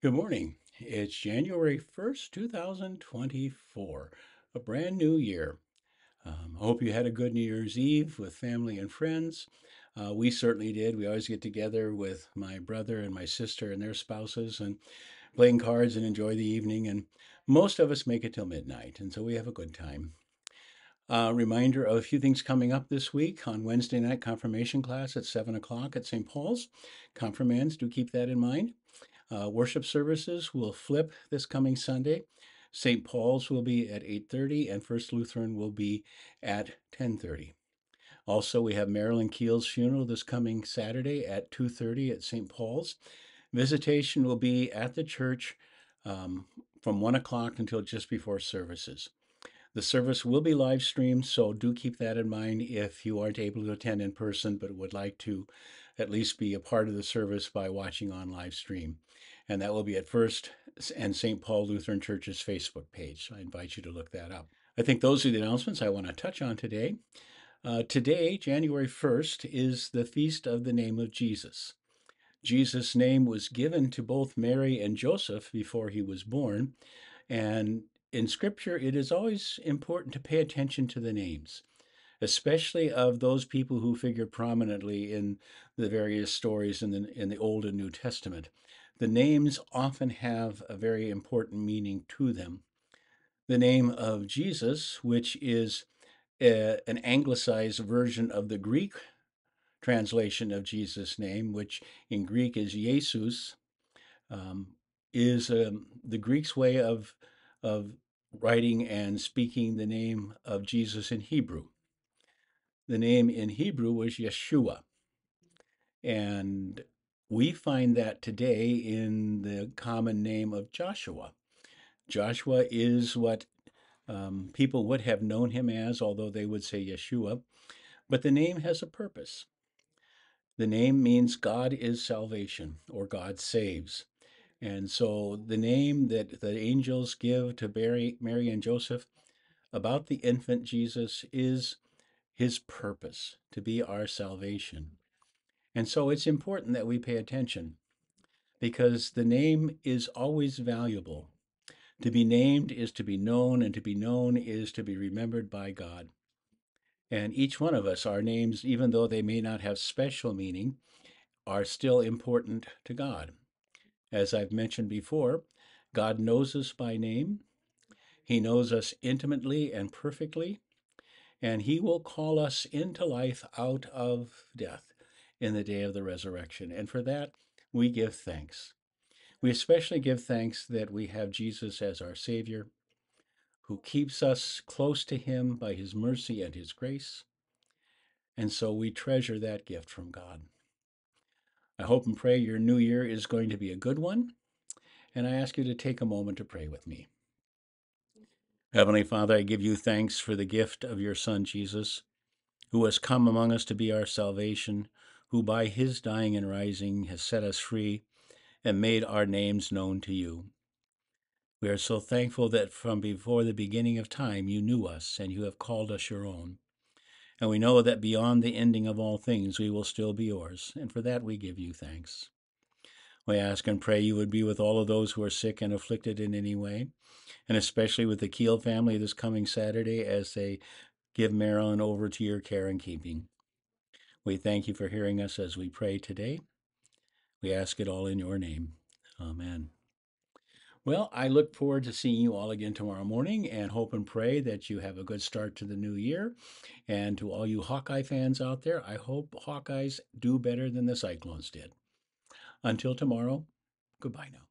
Good morning. It's January 1st, 2024, a brand new year. Um, I hope you had a good New Year's Eve with family and friends. Uh, we certainly did. We always get together with my brother and my sister and their spouses and playing cards and enjoy the evening. And most of us make it till midnight, and so we have a good time. Uh, reminder of a few things coming up this week on Wednesday night confirmation class at 7 o'clock at St. Paul's. Confirmands, do keep that in mind. Uh, worship services will flip this coming Sunday. St. Paul's will be at 8:30 and First Lutheran will be at 10:30. Also, we have Marilyn Keel's funeral this coming Saturday at 2:30 at St. Paul's. Visitation will be at the church um, from 1 o'clock until just before services. The service will be live streamed, so do keep that in mind if you aren't able to attend in person but would like to at least be a part of the service by watching on live stream. And that will be at First and St. Paul Lutheran Church's Facebook page. So I invite you to look that up. I think those are the announcements I want to touch on today. Uh, today, January 1st, is the feast of the name of Jesus. Jesus' name was given to both Mary and Joseph before he was born. And in Scripture, it is always important to pay attention to the names especially of those people who figure prominently in the various stories in the, in the Old and New Testament. The names often have a very important meaning to them. The name of Jesus, which is a, an anglicized version of the Greek translation of Jesus' name, which in Greek is Iesous, um, is um, the Greek's way of, of writing and speaking the name of Jesus in Hebrew. The name in Hebrew was Yeshua. And we find that today in the common name of Joshua. Joshua is what um, people would have known him as, although they would say Yeshua. But the name has a purpose. The name means God is salvation or God saves. And so the name that the angels give to Mary, Mary and Joseph about the infant Jesus is his purpose to be our salvation. And so it's important that we pay attention because the name is always valuable. To be named is to be known, and to be known is to be remembered by God. And each one of us, our names, even though they may not have special meaning, are still important to God. As I've mentioned before, God knows us by name. He knows us intimately and perfectly and he will call us into life out of death in the day of the resurrection. And for that, we give thanks. We especially give thanks that we have Jesus as our Savior, who keeps us close to Him by His mercy and His grace. And so we treasure that gift from God. Hope and pray your new year is going to be a good one. And I ask you to take a moment to pray with me. Heavenly Father, I give you thanks for the gift of your Son, Jesus, who has come among us to be our salvation, who by his dying and rising has set us free and made our names known to you. We are so thankful that from before the beginning of time you knew us and you have called us your own. And we know that beyond the ending of all things we will still be yours, and for that we give you thanks. We ask and pray you would be with all of those who are sick and afflicted in any way, and especially with the Keel family this coming Saturday as they give Marilyn over to your care and keeping. We thank you for hearing us as we pray today. We ask it all in your name. Amen. Well, I look forward to seeing you all again tomorrow morning and hope and pray that you have a good start to the new year. And to all you Hawkeye fans out there, I hope Hawkeyes do better than the Cyclones did. Until tomorrow, goodbye now.